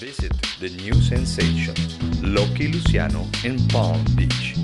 Visit the new sensation, Loki Luciano in Palm Beach.